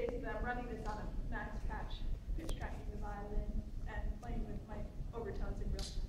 basically I'm running this on a max patch, pitch tracking the violin and playing with my overtones in real time.